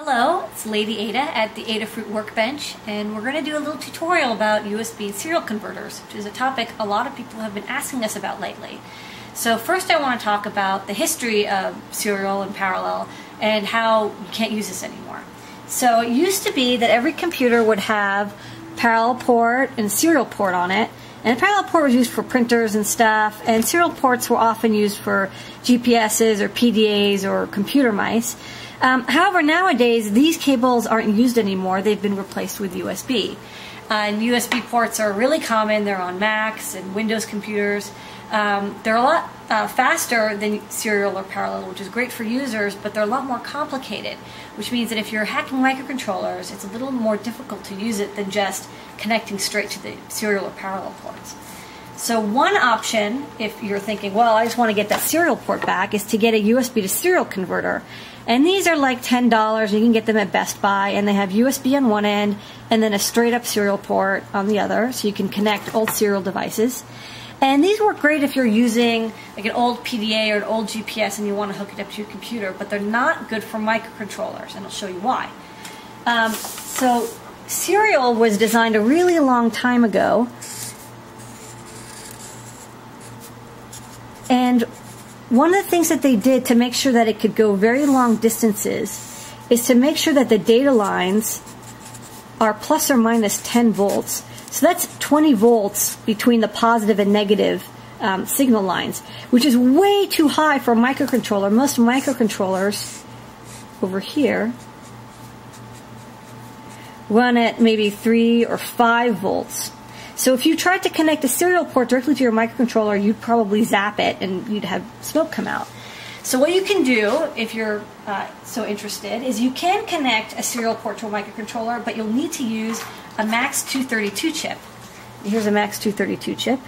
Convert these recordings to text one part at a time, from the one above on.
Hello, it's Lady Ada at the Adafruit Workbench, and we're going to do a little tutorial about USB serial converters, which is a topic a lot of people have been asking us about lately. So first I want to talk about the history of serial and parallel and how you can't use this anymore. So it used to be that every computer would have parallel port and serial port on it, and the parallel port was used for printers and stuff, and serial ports were often used for GPSs or PDAs or computer mice. Um, however, nowadays these cables aren't used anymore. They've been replaced with USB. Uh, and USB ports are really common. They're on Macs and Windows computers. Um, they're a lot uh, faster than serial or parallel, which is great for users, but they're a lot more complicated, which means that if you're hacking microcontrollers, it's a little more difficult to use it than just connecting straight to the serial or parallel ports. So one option, if you're thinking, well, I just want to get that serial port back, is to get a USB to serial converter. And these are like $10. You can get them at Best Buy, and they have USB on one end and then a straight up serial port on the other, so you can connect old serial devices. And these work great if you're using like an old PDA or an old GPS and you want to hook it up to your computer, but they're not good for microcontrollers, and I'll show you why. Um, so, serial was designed a really long time ago And one of the things that they did to make sure that it could go very long distances is to make sure that the data lines are plus or minus 10 volts. So that's 20 volts between the positive and negative um, signal lines, which is way too high for a microcontroller. Most microcontrollers over here run at maybe 3 or 5 volts. So if you tried to connect a serial port directly to your microcontroller, you'd probably zap it and you'd have smoke come out. So what you can do, if you're uh, so interested, is you can connect a serial port to a microcontroller, but you'll need to use a MAX232 chip. Here's a MAX232 chip.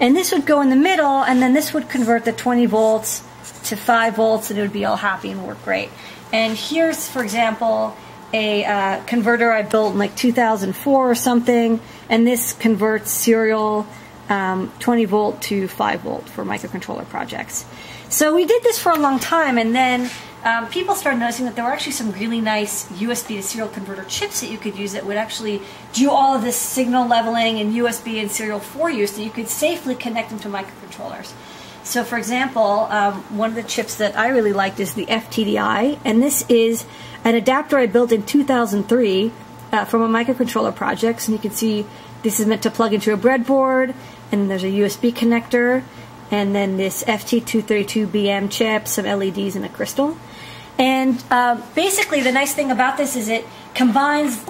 And this would go in the middle, and then this would convert the 20 volts to 5 volts, and it would be all happy and work great. And here's, for example, a uh, converter I built in like 2004 or something, and this converts serial um, 20 volt to 5 volt for microcontroller projects. So we did this for a long time, and then um, people started noticing that there were actually some really nice USB to serial converter chips that you could use that would actually do all of this signal leveling and USB and serial for you, so you could safely connect them to microcontrollers. So, for example, um, one of the chips that I really liked is the FTDI, and this is an adapter I built in 2003 uh, from a microcontroller project. And you can see this is meant to plug into a breadboard, and there's a USB connector, and then this FT232BM chip, some LEDs, and a crystal. And uh, basically, the nice thing about this is it combines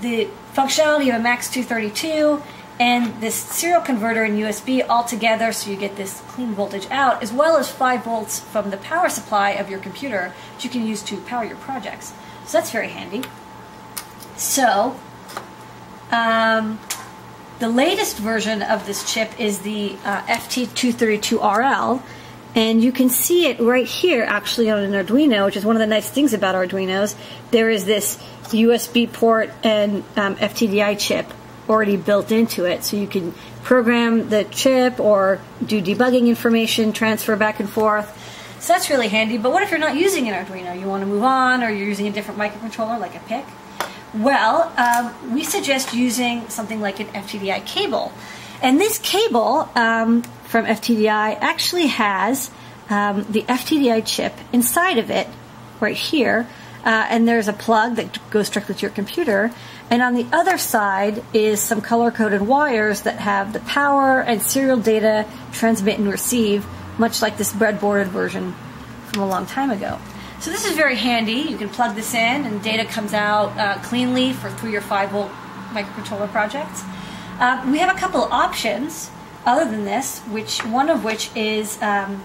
the functionality of a MAX232 and this serial converter and USB all together so you get this clean voltage out, as well as 5 volts from the power supply of your computer that you can use to power your projects. So that's very handy. So, um, the latest version of this chip is the uh, FT232RL, and you can see it right here actually on an Arduino, which is one of the nice things about Arduinos. There is this USB port and um, FTDI chip already built into it. So you can program the chip or do debugging information, transfer back and forth. So that's really handy. But what if you're not using an Arduino? You want to move on or you're using a different microcontroller like a PIC? Well, um, we suggest using something like an FTDI cable. And this cable um, from FTDI actually has um, the FTDI chip inside of it right here uh, and there's a plug that goes directly to your computer. And on the other side is some color coded wires that have the power and serial data transmit and receive, much like this breadboarded version from a long time ago. So this is very handy. You can plug this in, and data comes out uh, cleanly for three or five volt microcontroller projects. Uh, we have a couple options other than this, which one of which is um,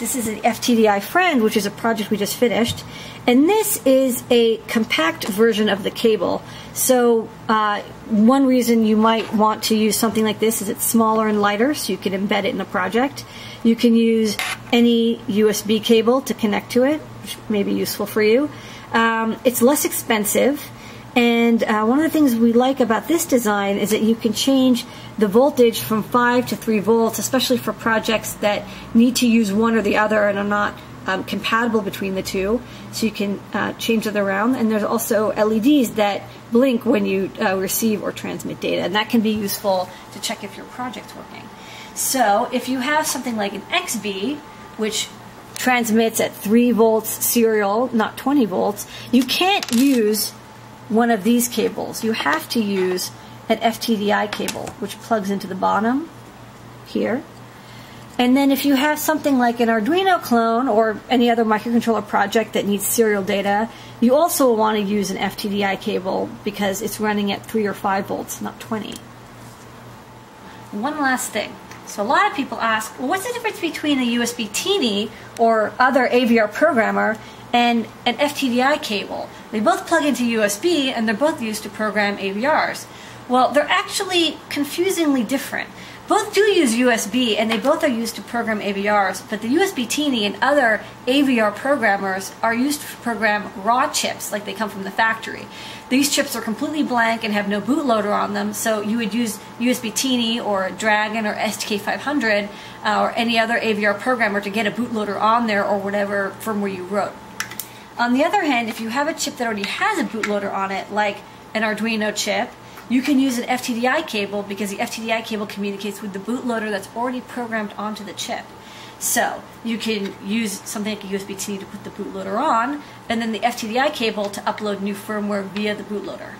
this is an FTDI Friend, which is a project we just finished. And this is a compact version of the cable. So uh, one reason you might want to use something like this is it's smaller and lighter, so you can embed it in a project. You can use any USB cable to connect to it, which may be useful for you. Um, it's less expensive and uh, one of the things we like about this design is that you can change the voltage from 5 to 3 volts, especially for projects that need to use one or the other and are not um, compatible between the two, so you can uh, change it around. And there's also LEDs that blink when you uh, receive or transmit data, and that can be useful to check if your project's working. So if you have something like an XBee, which transmits at 3 volts serial, not 20 volts, you can't use one of these cables. You have to use an FTDI cable, which plugs into the bottom here. And then if you have something like an Arduino clone or any other microcontroller project that needs serial data, you also want to use an FTDI cable because it's running at 3 or 5 volts, not 20. One last thing. So a lot of people ask, well, what's the difference between a USBtiny or other AVR programmer and an FTDI cable? They both plug into USB and they're both used to program AVRs. Well, they're actually confusingly different both do use USB and they both are used to program AVRs, but the USBtiny and other AVR programmers are used to program raw chips like they come from the factory. These chips are completely blank and have no bootloader on them, so you would use USBtiny or Dragon or STK500 uh, or any other AVR programmer to get a bootloader on there or whatever firmware you wrote. On the other hand, if you have a chip that already has a bootloader on it, like an Arduino chip, you can use an FTDI cable because the FTDI cable communicates with the bootloader that's already programmed onto the chip. So you can use something like a USB-T to put the bootloader on, and then the FTDI cable to upload new firmware via the bootloader.